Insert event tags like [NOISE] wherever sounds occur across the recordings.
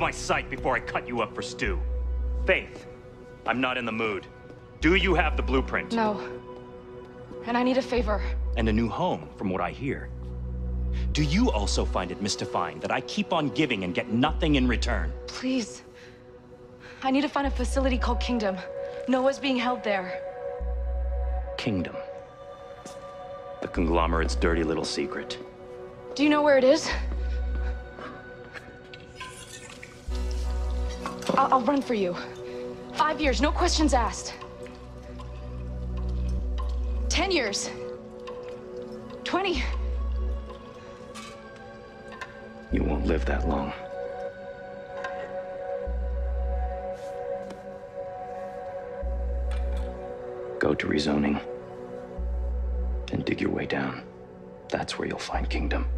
Get out of my sight before I cut you up for stew. Faith, I'm not in the mood. Do you have the blueprint? No. And I need a favor. And a new home, from what I hear. Do you also find it mystifying that I keep on giving and get nothing in return? Please. I need to find a facility called Kingdom. Noah's being held there. Kingdom. The conglomerate's dirty little secret. Do you know where it is? I'll, I'll run for you. Five years, no questions asked. Ten years. Twenty. You won't live that long. Go to rezoning. And dig your way down. That's where you'll find Kingdom.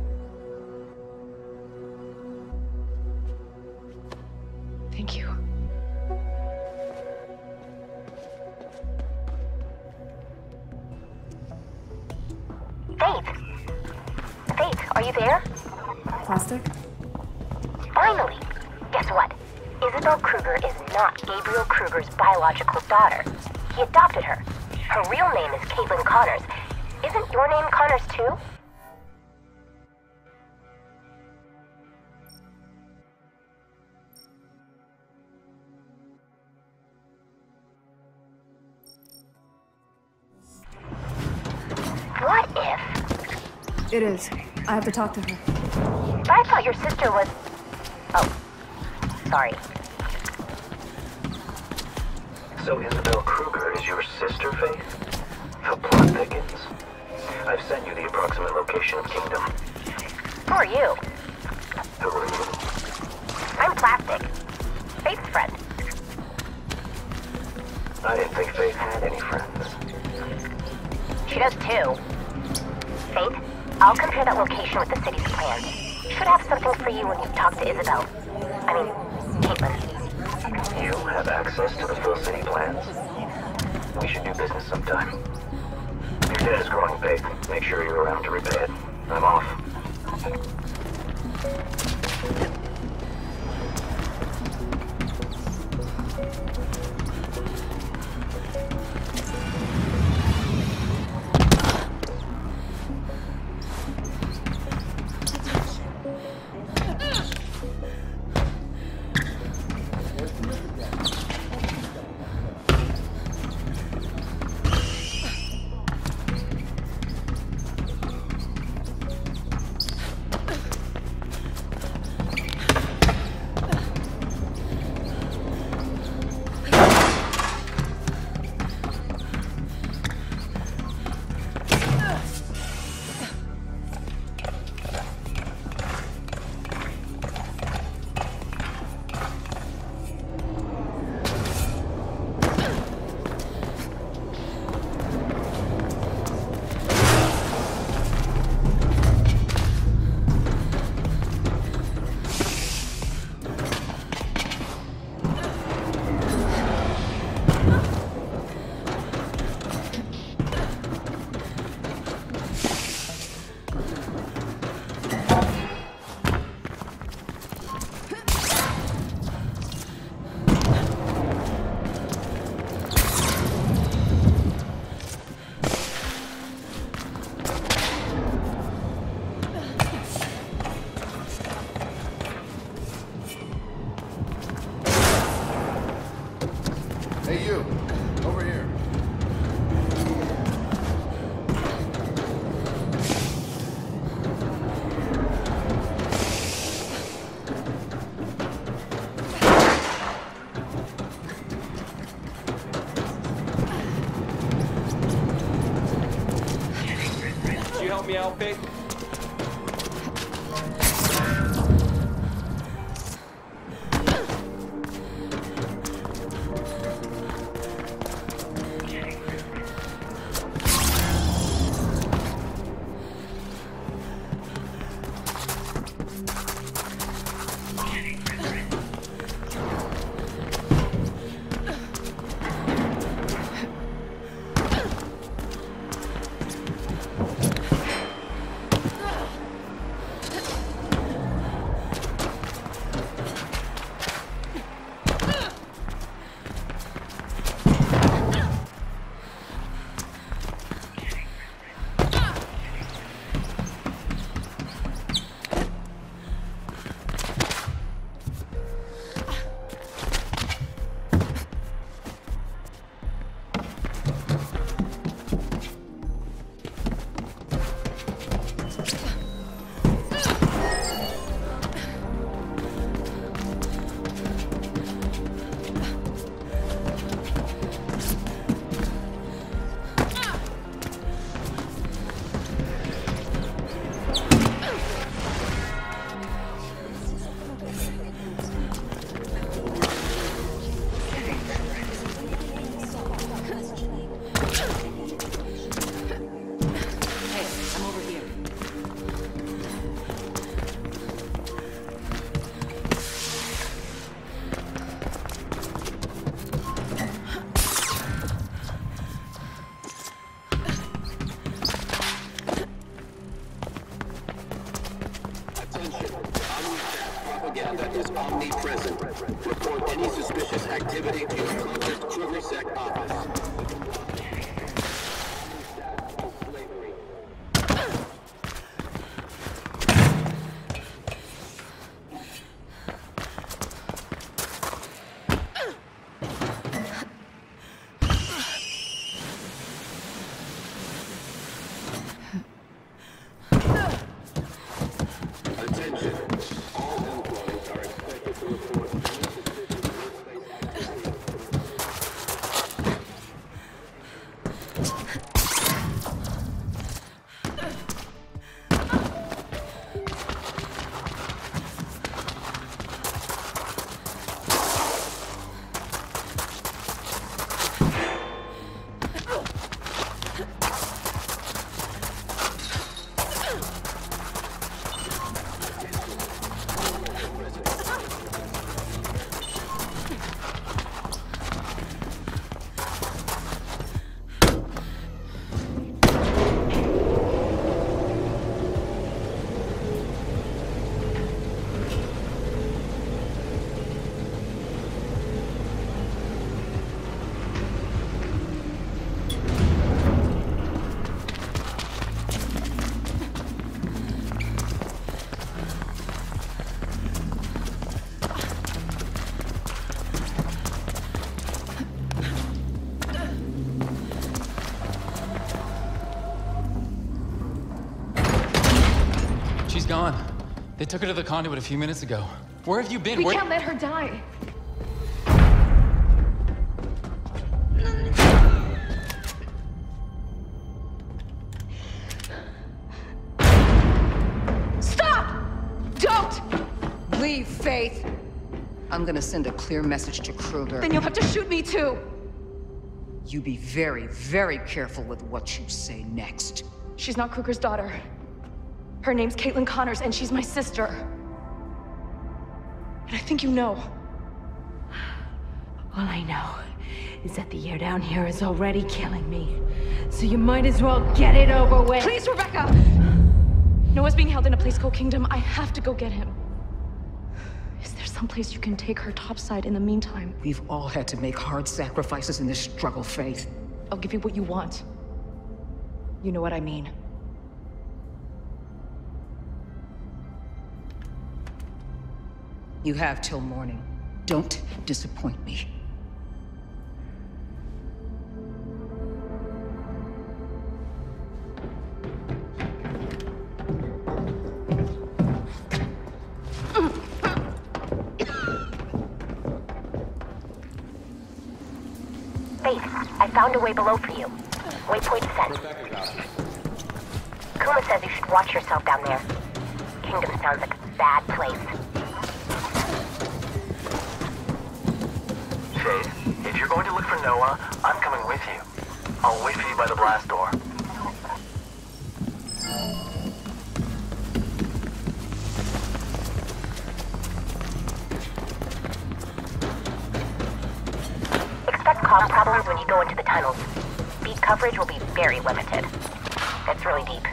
Thank you. Plastic? Finally! Guess what? Isabel Kruger is not Gabriel Kruger's biological daughter. He adopted her. Her real name is Caitlin Connors. Isn't your name Connors too? What if? It is. I have to talk to her. I thought your sister was. Oh. Sorry. So Isabel Kruger is your sister, Faith? The plot thickens. I've sent you the approximate location of Kingdom. Who are you? Who are you? I'm Plastic. Faith's friend. I didn't think Faith had any friends. She does too. Faith, I'll compare that location with the city's plans. Should have something for you when you talk to Isabel. I mean, Caitlin. You have access to the full city plans? We should do business sometime. Your debt is growing big. Make sure you're around to repay it. I'm off. They took her to the conduit a few minutes ago. Where have you been? We Where- can't let her die. Stop! Don't! Leave, Faith. I'm gonna send a clear message to Kruger. Then you'll have to shoot me too. You be very, very careful with what you say next. She's not Kruger's daughter. Her name's Caitlin Connors, and she's my sister. And I think you know. All I know is that the air down here is already killing me. So you might as well get it over with. Please, Rebecca! Noah's being held in a place called Kingdom. I have to go get him. Is there someplace you can take her topside in the meantime? We've all had to make hard sacrifices in this struggle, Faith. I'll give you what you want. You know what I mean. You have till morning. Don't disappoint me. Found a way below for you. Waypoint set. Kuma says you should watch yourself down there. Kingdom sounds like a bad place. If you're going to look for Noah, I'm coming with you. I'll wait for you by the blast door. Expect comm problems when you go into the tunnels. Beat coverage will be very limited. It's really deep.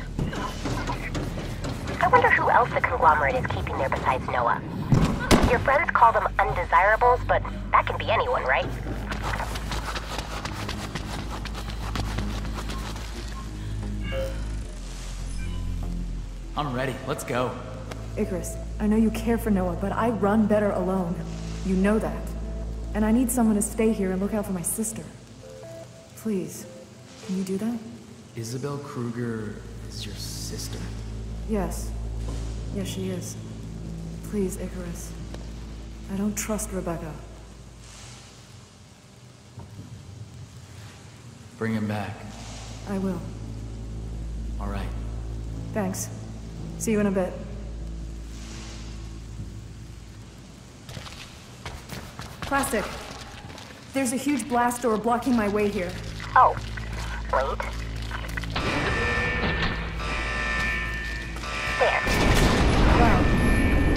I wonder who else the conglomerate is keeping there besides Noah. Your friends call them undesirables, but can be anyone, right? I'm ready. Let's go. Icarus, I know you care for Noah, but I run better alone. You know that. And I need someone to stay here and look out for my sister. Please, can you do that? Isabel Kruger is your sister. Yes. Yes, she is. Please, Icarus. I don't trust Rebecca. Bring him back. I will. All right. Thanks. See you in a bit. Plastic. There's a huge blast door blocking my way here. Oh, wait. There. Wow.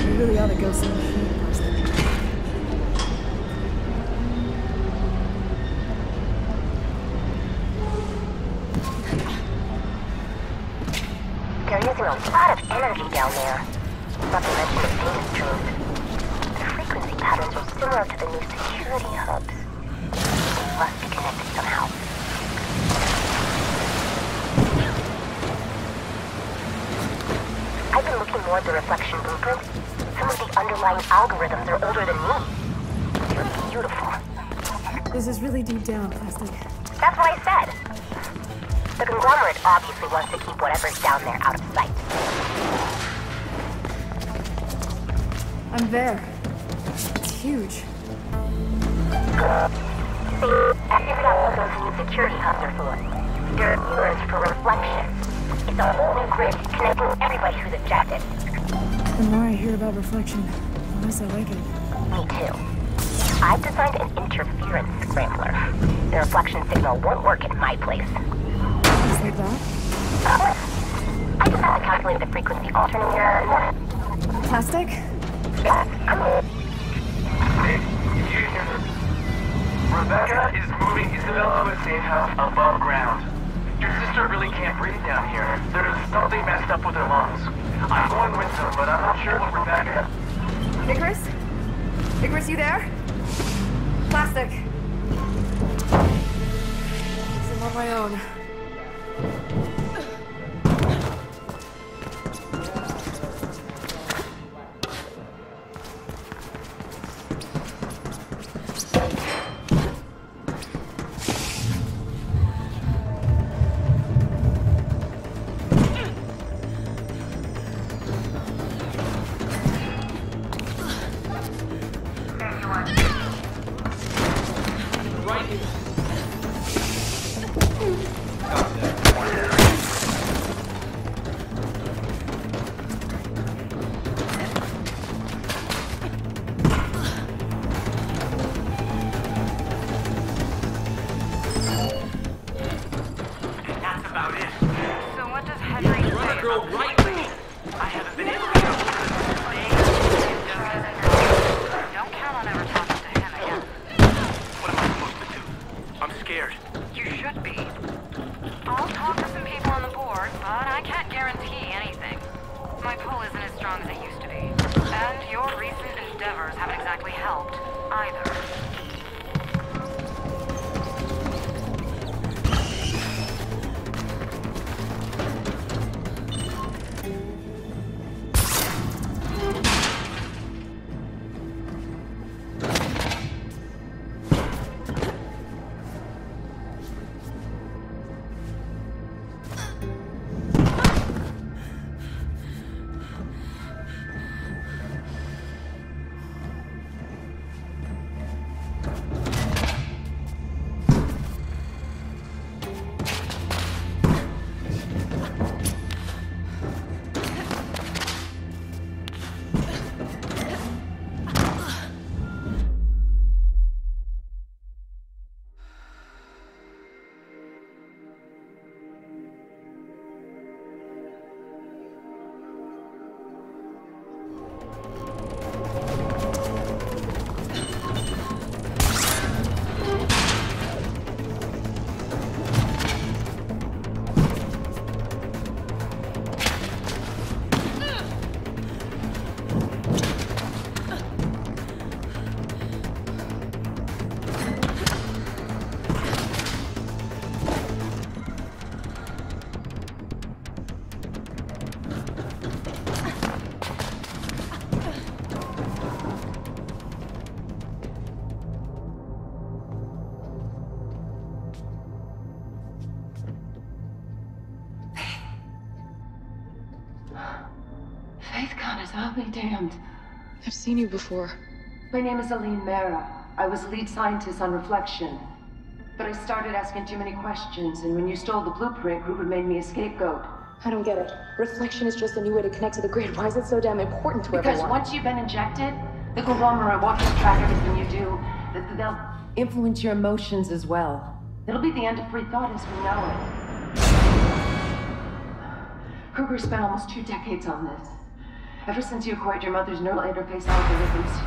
You really ought to go see A lot of energy down there. Not to mention the data streams. The frequency patterns are similar to the new security hubs. They must be connected somehow. I've been looking more at the reflection blueprint. Some of the underlying algorithms are older than me. They're beautiful. This is really deep down, Plastic. That's what I said. The conglomerate obviously wants to keep whatever's down there out of sight. I'm there. It's huge. See, I figured out what those new security hubs are for. They're mirrors for reflection. It's a whole new grid connecting everybody who's ejected. The more I hear about reflection, the less I like it. Me too. I've designed an interference scrambler. The reflection signal won't work at my place. Just like that? Uh, I just have to calculate the frequency alternator. Plastic? Yeah, I'm Hey, you hear this? Rebecca is moving Isabel to a safe house above ground. Your sister really can't breathe down here. There's something messed up with her lungs. I'm going with them, but I'm not sure what Rebecca... Icarus? Icarus, you there? Plastic. I'm on my own. Damned. I've seen you before. My name is Aline Mera. I was lead scientist on Reflection. But I started asking too many questions, and when you stole the blueprint, Rupert made me a scapegoat. I don't get it. Reflection is just a new way to connect to the grid. Why is it so damn important to Because everyone? Because once you've been injected, the conglomerate keep track everything you do. Th- They'll influence your emotions as well. It'll be the end of free thought as we know it. Kruger spent almost two decades on this. Ever since you acquired your mother's neural interface algorithms.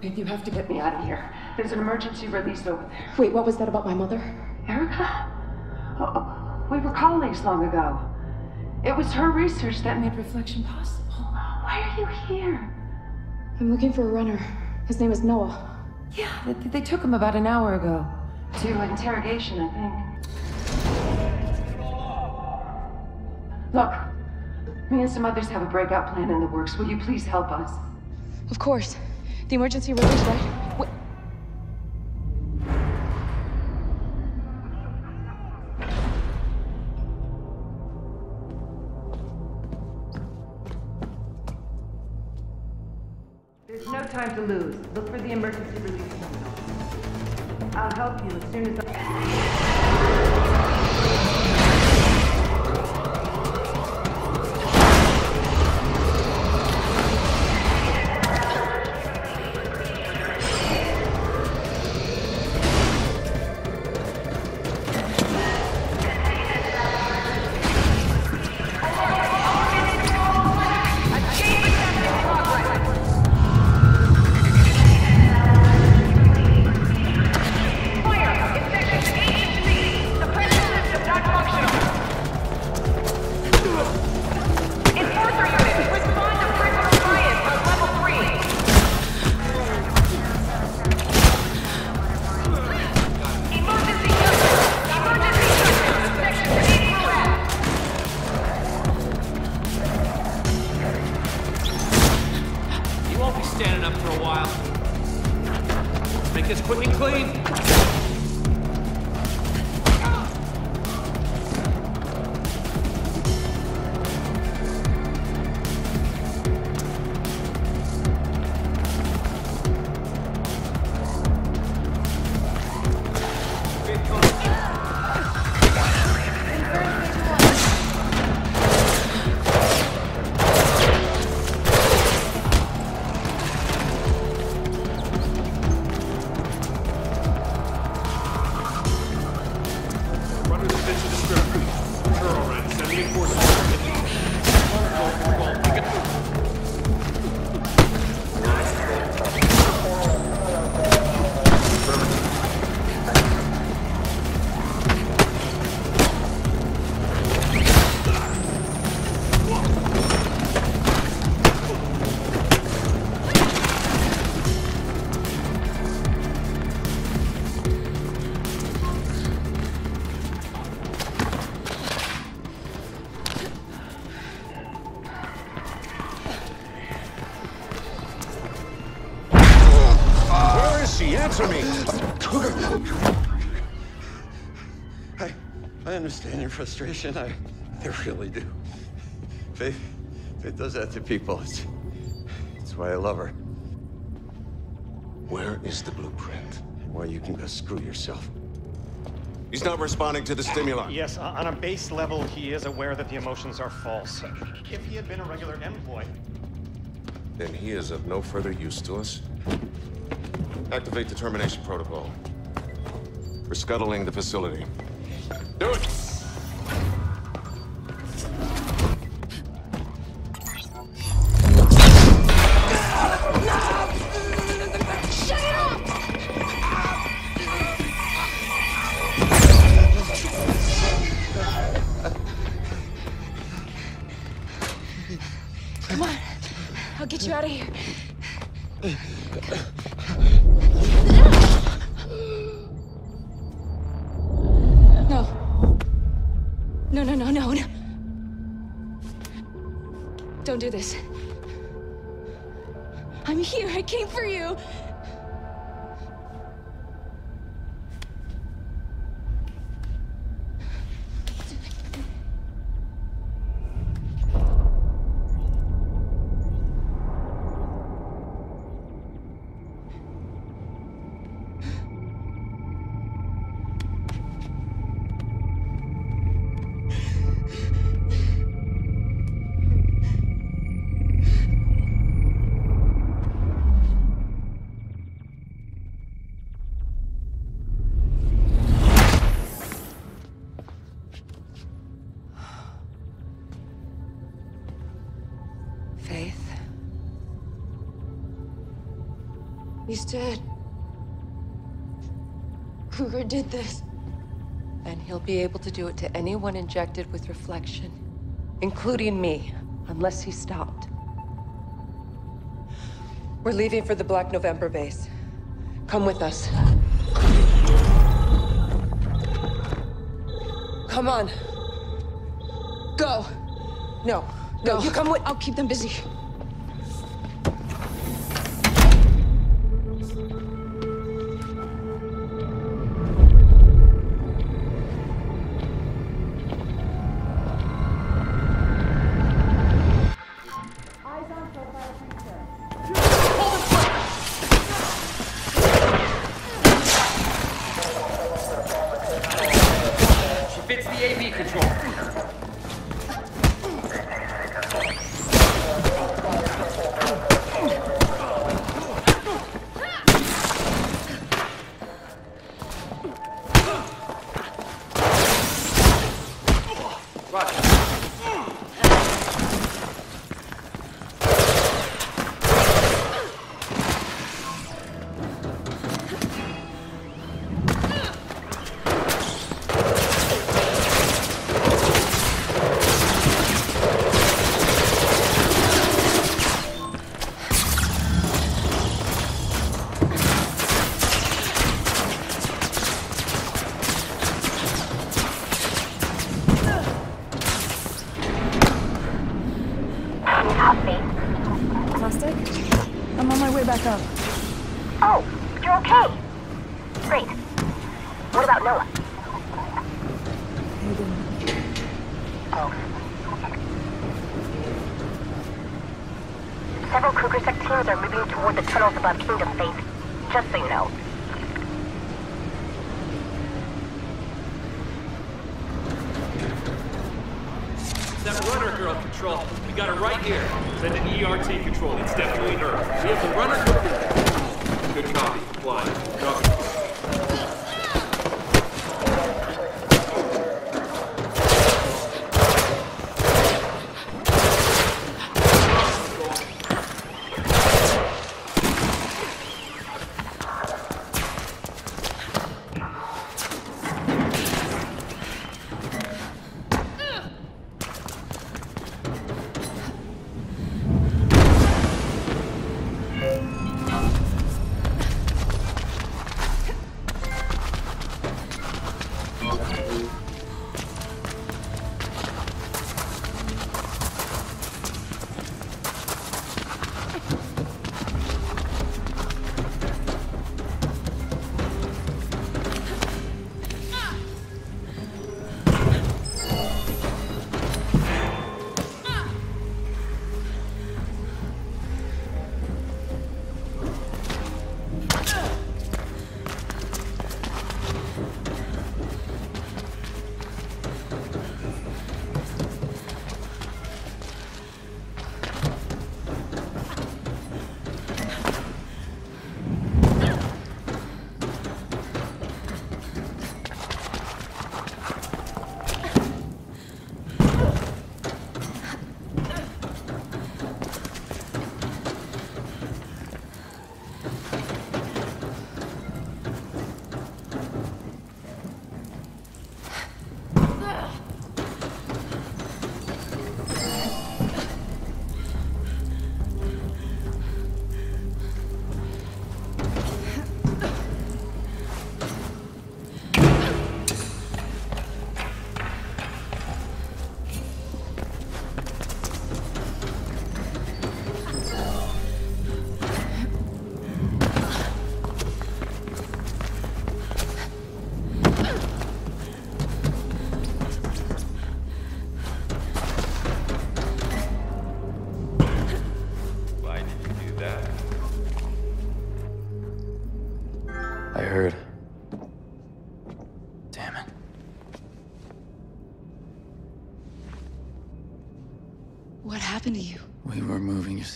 Babe, you have to get me out of here. There's an emergency release over there. Wait, what was that about my mother? Erica? Oh, we were colleagues long ago. It was her research that made reflection possible. Why are you here? I'm looking for a runner. His name is Noah. Yeah, they, they took him about an hour ago. To interrogation, I think. Look, me and some others have a breakout plan in the works. Will you please help us? Of course. The emergency release, right? Wait. There's no time to lose. Look for the emergency release terminal. I'll help you as soon as I... I, I understand your frustration. I, I really do. Faith, Faith does that to people. It's, it's why I love her. Where is the blueprint? Why you can go screw yourself. He's not responding to the stimuli. Yes, uh, on a base level, he is aware that the emotions are false. If he had been a regular employee, Then he is of no further use to us. Activate the termination protocol. We're scuttling the facility. Do it! Shut it up! Come on. I'll get you out of here. [SIGHS] No, no, no, no, no. Don't do this. I'm here. I came for you. Faith. He's dead. Kruger did this. And he'll be able to do it to anyone injected with reflection, including me, unless he's stopped. We're leaving for the Black November base. Come with us. Come on. Go. No. No, you come with- I'll keep them busy. She fits the AV control. Plastic? I'm on my way back up. Oh, you're okay. Great. What about Noah? Oh. Several Kruger Sec teams are moving toward the tunnels above Kingdom Faith. Just so you know. That runner girl control. Got her right here. Send an ERT control. It's definitely her. We have the runner. Good copy. Copy.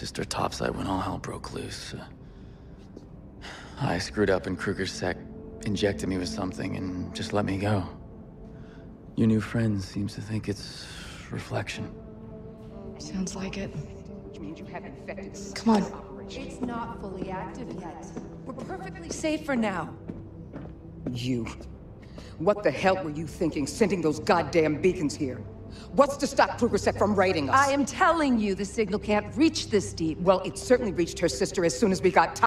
Sister topside when all hell broke loose. Uh, I screwed up and Kruger's sec injected me with something and just let me go. Your new friend seems to think it's reflection. Sounds like it. Which means you have infected. Come on. It's not fully active yet. We're perfectly safe for now. You. What the hell were you thinking sending those goddamn beacons here? What's to stop KrugerSec from raiding us? I am telling you, the signal can't reach this deep. Well, it certainly reached her sister as soon as we got